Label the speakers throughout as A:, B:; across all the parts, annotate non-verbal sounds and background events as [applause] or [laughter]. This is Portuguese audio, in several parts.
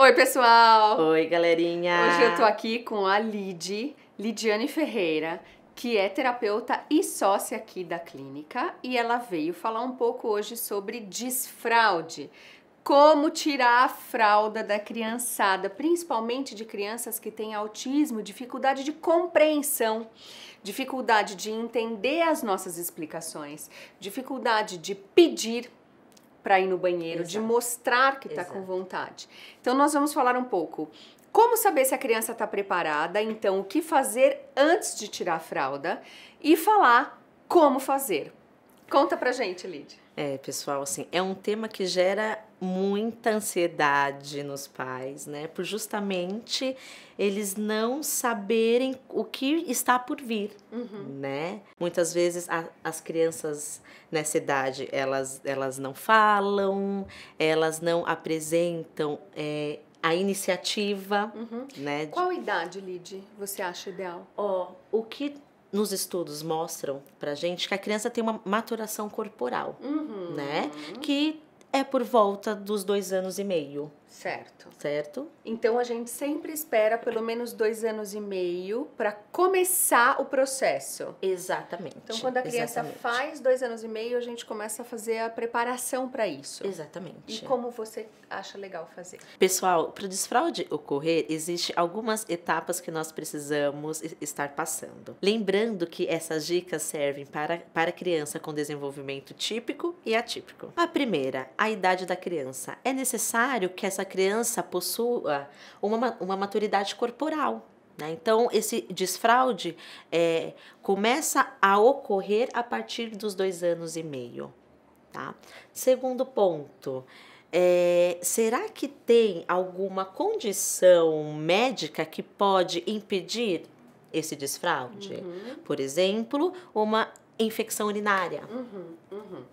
A: Oi, pessoal!
B: Oi, galerinha!
A: Hoje eu tô aqui com a Lid, Lidiane Ferreira, que é terapeuta e sócia aqui da clínica, e ela veio falar um pouco hoje sobre desfraude. Como tirar a fralda da criançada, principalmente de crianças que têm autismo, dificuldade de compreensão, dificuldade de entender as nossas explicações, dificuldade de pedir para ir no banheiro, Exato. de mostrar que está com vontade. Então, nós vamos falar um pouco como saber se a criança está preparada, então, o que fazer antes de tirar a fralda e falar como fazer. Conta pra gente, Lid.
B: É, pessoal, assim, é um tema que gera muita ansiedade nos pais, né? Por justamente eles não saberem o que está por vir, uhum. né? Muitas vezes a, as crianças nessa idade elas, elas não falam, elas não apresentam é, a iniciativa, uhum. né?
A: Qual idade, Lid, você acha ideal?
B: Ó, oh, o que nos estudos mostram pra gente que a criança tem uma maturação corporal, uhum. né? Que é por volta dos dois anos e meio.
A: Certo.
B: Certo?
A: Então a gente sempre espera pelo menos dois anos e meio para começar o processo.
B: Exatamente.
A: Então quando a criança Exatamente. faz dois anos e meio, a gente começa a fazer a preparação para isso.
B: Exatamente.
A: E como você acha legal fazer?
B: Pessoal, para o desfraude ocorrer, existe algumas etapas que nós precisamos estar passando. Lembrando que essas dicas servem para, para criança com desenvolvimento típico e atípico. A primeira, a idade da criança. É necessário que essa essa criança possua uma, uma maturidade corporal. Né? Então, esse desfraude é, começa a ocorrer a partir dos dois anos e meio. Tá? Segundo ponto, é, será que tem alguma condição médica que pode impedir esse desfraude? Uhum. Por exemplo, uma infecção urinária.
A: Uhum, uhum.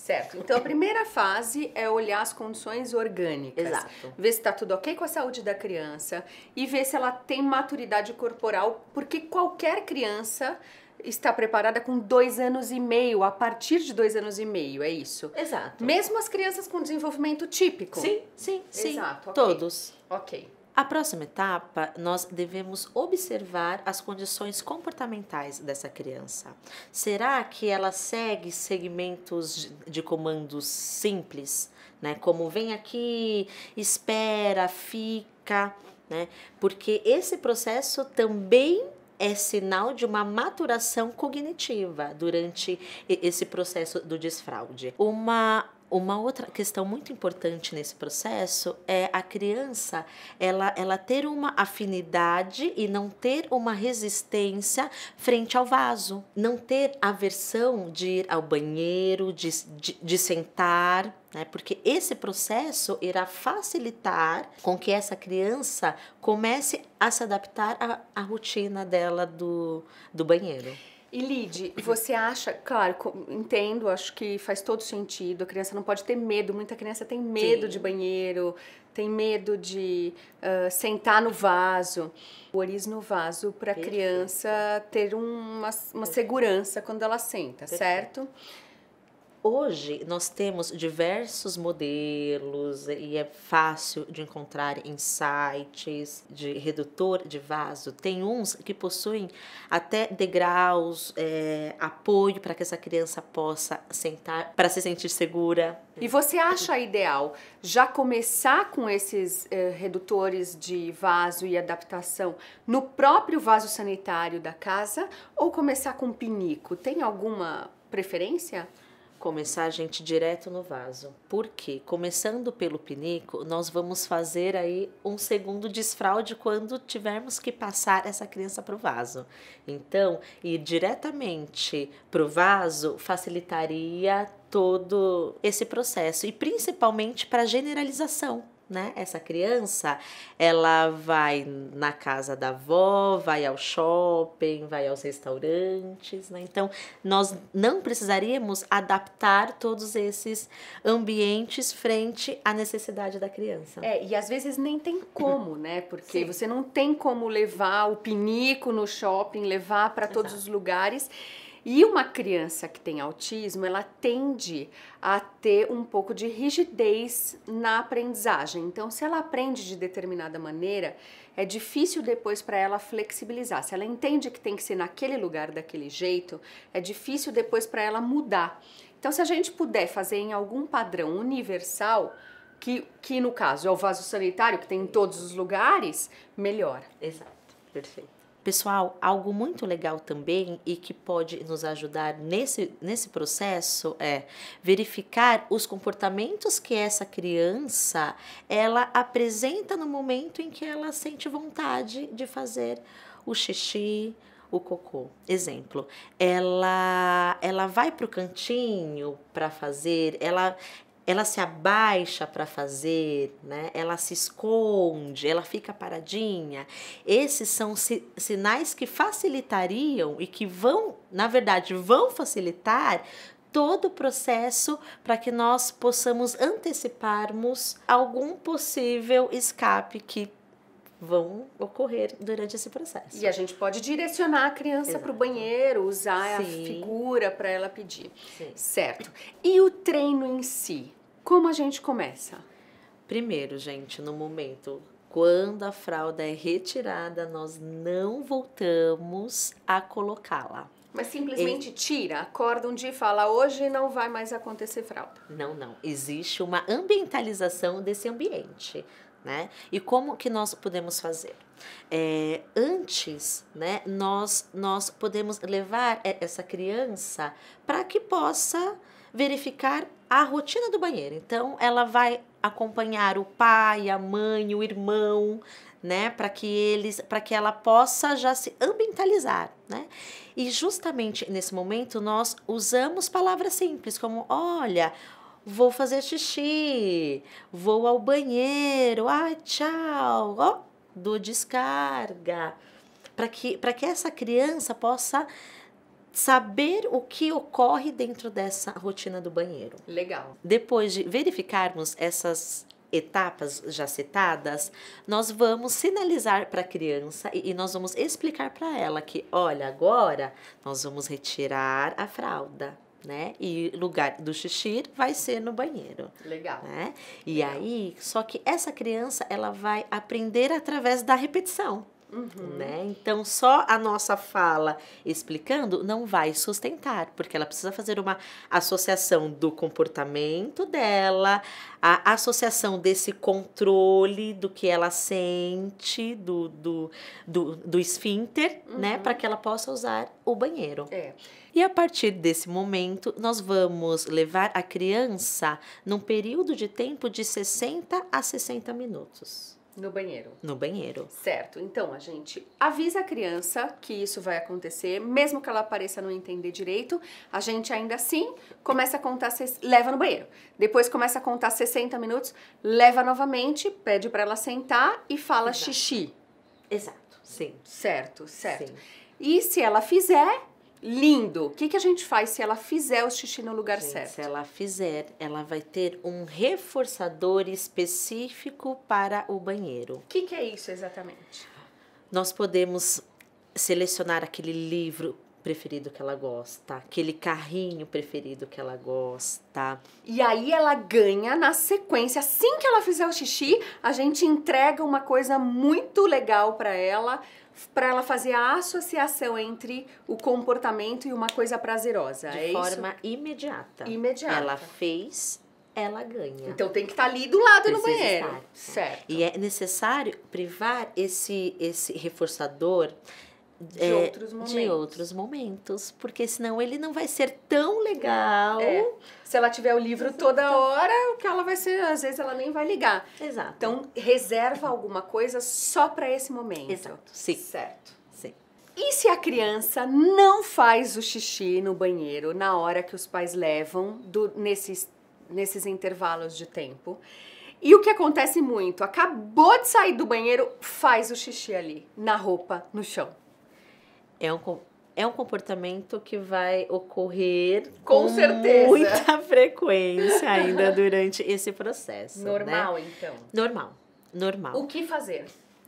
A: Certo. Então a primeira fase é olhar as condições orgânicas.
B: Exato.
A: Ver se está tudo ok com a saúde da criança e ver se ela tem maturidade corporal, porque qualquer criança está preparada com dois anos e meio, a partir de dois anos e meio, é isso?
B: Exato.
A: Mesmo as crianças com desenvolvimento típico.
B: Sim, sim, sim.
A: Exato.
B: Okay. Todos.
A: Ok.
B: A próxima etapa, nós devemos observar as condições comportamentais dessa criança. Será que ela segue segmentos de comandos simples, né? Como vem aqui, espera, fica, né? Porque esse processo também é sinal de uma maturação cognitiva durante esse processo do desfraude. Uma uma outra questão muito importante nesse processo é a criança ela, ela ter uma afinidade e não ter uma resistência frente ao vaso, não ter aversão de ir ao banheiro, de, de, de sentar, né? Porque esse processo irá facilitar com que essa criança comece a se adaptar à, à rotina dela do, do banheiro.
A: E Lid, você acha, claro, entendo, acho que faz todo sentido, a criança não pode ter medo, muita criança tem medo Sim. de banheiro, tem medo de uh, sentar no vaso, oriz no vaso para a criança ter uma, uma segurança quando ela senta, Perfeito. certo?
B: Hoje nós temos diversos modelos e é fácil de encontrar em sites de redutor de vaso. Tem uns que possuem até degraus, é, apoio para que essa criança possa sentar, para se sentir segura.
A: E você acha ideal já começar com esses é, redutores de vaso e adaptação no próprio vaso sanitário da casa ou começar com pinico? Tem alguma preferência?
B: Começar a gente direto no vaso. Por quê? Começando pelo pinico, nós vamos fazer aí um segundo desfraude quando tivermos que passar essa criança para o vaso. Então, ir diretamente para o vaso facilitaria todo esse processo e principalmente para generalização né? Essa criança, ela vai na casa da avó, vai ao shopping, vai aos restaurantes, né? Então, nós não precisaríamos adaptar todos esses ambientes frente à necessidade da criança.
A: É, e às vezes nem tem como, né? Porque Sim. você não tem como levar o pinico no shopping, levar para todos os lugares. E uma criança que tem autismo, ela tende a ter um pouco de rigidez na aprendizagem. Então, se ela aprende de determinada maneira, é difícil depois para ela flexibilizar. Se ela entende que tem que ser naquele lugar, daquele jeito, é difícil depois para ela mudar. Então, se a gente puder fazer em algum padrão universal, que, que no caso é o vaso sanitário, que tem em todos os lugares, melhor.
B: Exato, perfeito. Pessoal, algo muito legal também e que pode nos ajudar nesse, nesse processo é verificar os comportamentos que essa criança ela apresenta no momento em que ela sente vontade de fazer o xixi, o cocô. Exemplo, ela ela vai para o cantinho para fazer, ela ela se abaixa para fazer, né? ela se esconde, ela fica paradinha. Esses são si sinais que facilitariam e que vão, na verdade, vão facilitar todo o processo para que nós possamos anteciparmos algum possível escape que vão ocorrer durante esse processo.
A: E a gente pode direcionar a criança para o banheiro, usar Sim. a figura para ela pedir. Sim. Certo. E o treino em si? Como a gente começa?
B: Primeiro, gente, no momento quando a fralda é retirada, nós não voltamos a colocá-la.
A: Mas simplesmente tira, acorda um dia e fala: hoje não vai mais acontecer fralda.
B: Não, não. Existe uma ambientalização desse ambiente. Né? E como que nós podemos fazer? É, antes, né, nós, nós podemos levar essa criança para que possa verificar a rotina do banheiro. Então, ela vai acompanhar o pai, a mãe, o irmão, né, para que eles, para que ela possa já se ambientalizar, né? E justamente nesse momento nós usamos palavras simples como, olha, vou fazer xixi, vou ao banheiro, ai, tchau, ó, do descarga, para que para que essa criança possa saber o que ocorre dentro dessa rotina do banheiro.
A: Legal.
B: Depois de verificarmos essas etapas já citadas, nós vamos sinalizar para a criança e, e, nós vamos explicar para ela que, olha, agora nós vamos retirar a fralda, né? E lugar do xixi vai ser no banheiro.
A: Legal.
B: Né? E Legal. aí, só que essa criança ela vai aprender através da repetição. Uhum. Né? Então, só a nossa fala explicando não vai sustentar, porque ela precisa fazer uma associação do comportamento dela, a associação desse controle do que ela sente, do, do, do, do esfíncter, né? uhum. né? Para que ela possa usar o banheiro.
A: É.
B: E a partir desse momento, nós vamos levar a criança num período de tempo de 60 a 60 minutos.
A: No banheiro.
B: No banheiro.
A: Certo. Então, a gente avisa a criança que isso vai acontecer, mesmo que ela pareça não entender direito, a gente ainda assim começa a contar, leva no banheiro. Depois começa a contar 60 minutos, leva novamente, pede para ela sentar e fala Exato. xixi.
B: Exato. Sim.
A: Certo, certo. Sim. E se ela fizer, lindo. O que, que a gente faz se ela fizer o xixi no lugar gente, certo?
B: Se ela fizer, ela vai ter um reforçador específico para o banheiro. O
A: que, que é isso exatamente?
B: Nós podemos selecionar aquele livro preferido que ela gosta, aquele carrinho preferido que ela gosta.
A: E aí ela ganha na sequência, assim que ela fizer o xixi, a gente entrega uma coisa muito legal para ela para ela fazer a associação entre o comportamento e uma coisa prazerosa.
B: De
A: é
B: forma
A: isso?
B: imediata.
A: Imediata.
B: Ela fez, ela ganha.
A: Então tem que estar tá ali do lado Precisa no banheiro. Estar. Certo.
B: E é necessário privar esse, esse reforçador
A: de, é, outros momentos.
B: de outros momentos, porque senão ele não vai ser tão legal. É.
A: Se ela tiver o livro Exato. toda hora, o que ela vai ser, às vezes ela nem vai ligar.
B: Exato.
A: Então, reserva alguma coisa só para esse momento.
B: Exato. Sim.
A: Certo.
B: Sim.
A: E se a criança não faz o xixi no banheiro na hora que os pais levam do, nesses, nesses intervalos de tempo? E o que acontece muito? Acabou de sair do banheiro, faz o xixi ali, na roupa, no chão
B: é um, é um comportamento que vai ocorrer
A: com, com certeza.
B: muita [laughs] frequência ainda durante esse processo.
A: Normal,
B: né?
A: então.
B: Normal, normal.
A: O que fazer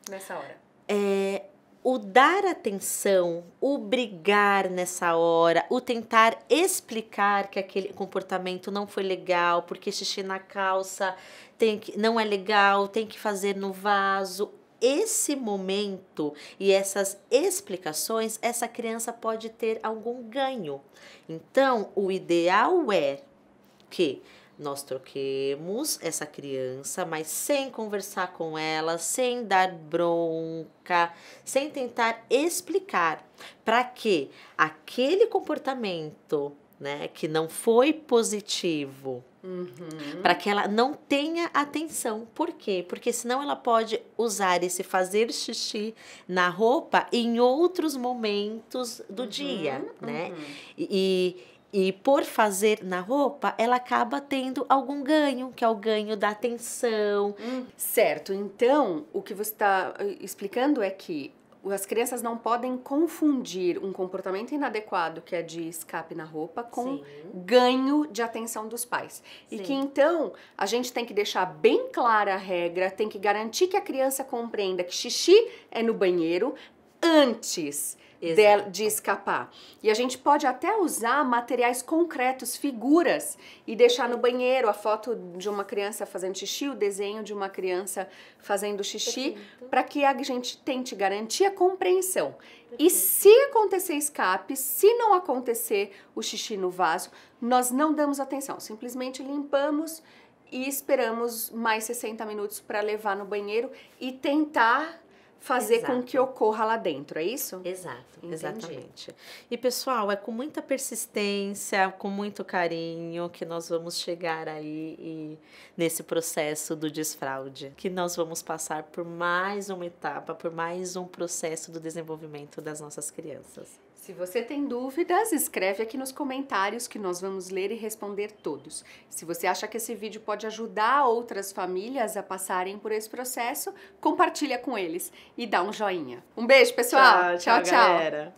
A: nessa hora?
B: É, o dar atenção, o brigar nessa hora, o tentar explicar que aquele comportamento não foi legal, porque xixi na calça tem que, não é legal, tem que fazer no vaso. Esse momento e essas explicações, essa criança pode ter algum ganho. Então, o ideal é que nós troquemos essa criança, mas sem conversar com ela, sem dar bronca, sem tentar explicar para que aquele comportamento, né, que não foi positivo, Uhum. Para que ela não tenha atenção. Por quê? Porque senão ela pode usar esse fazer xixi na roupa em outros momentos do uhum. dia, né? Uhum. E, e por fazer na roupa, ela acaba tendo algum ganho, que é o ganho da atenção.
A: Hum, certo. Então, o que você está eh, explicando é que as crianças não podem confundir um comportamento inadequado, que é de escape na roupa, com Sim. ganho de atenção dos pais. Sim. E que então a gente tem que deixar bem clara a regra, tem que garantir que a criança compreenda que xixi é no banheiro antes de, de, escapar. E a gente pode até usar materiais concretos, figuras, e deixar no banheiro a foto de uma criança fazendo xixi, o desenho de uma criança fazendo xixi, para que a gente tente garantir a compreensão. E se acontecer escape, se não acontecer o xixi no vaso, nós não damos atenção, simplesmente limpamos e esperamos mais 60 minutos para levar no banheiro e tentar fazer Exato. com que ocorra lá dentro, é isso?
B: Exato, Entendi. exatamente. E pessoal, é com muita persistência, com muito carinho que nós vamos chegar aí e, nesse processo do desfraude, que nós vamos passar por mais uma etapa, por mais um processo do desenvolvimento das nossas crianças.
A: Se você tem dúvidas, escreve aqui nos comentários que nós vamos ler e responder todos. Se você acha que esse vídeo pode ajudar outras famílias a passarem por esse processo, compartilha com eles e dá um joinha. Um beijo, pessoal.
B: tchau. tchau, tchau. tchau.